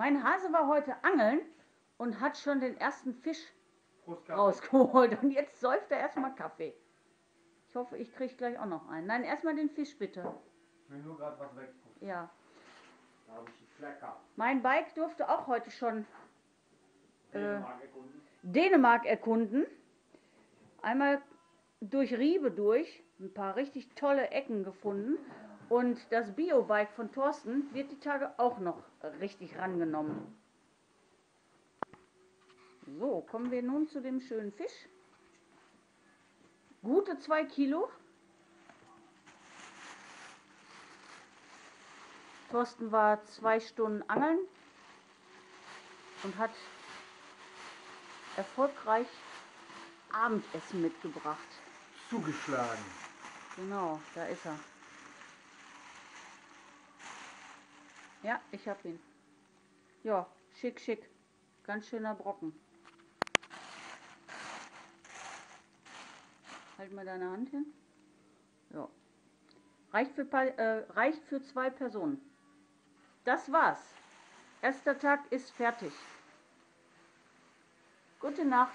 Mein Hase war heute angeln und hat schon den ersten Fisch rausgeholt. Und jetzt säuft er erstmal Kaffee. Ich hoffe, ich kriege gleich auch noch einen. Nein, erstmal den Fisch bitte. Ich will nur gerade was weggucken. Ja. Da habe ich Flecker. Mein Bike durfte auch heute schon Äh. Dänemark erkunden. Dänemark erkunden. Einmal durch Riebe durch, ein paar richtig tolle Ecken gefunden. Und das Biobike von Thorsten wird die Tage auch noch richtig rangenommen. So, kommen wir nun zu dem schönen Fisch. Gute zwei Kilo. Thorsten war zwei Stunden angeln und hat erfolgreich Abendessen mitgebracht. Zugeschlagen. Genau, da ist er. Ja, ich hab ihn. Ja, schick, schick. Ganz schöner Brocken. Halt mal deine Hand hin. Ja. Reicht für, äh, reicht für zwei Personen. Das war's. Erster Tag ist fertig. Gute Nacht.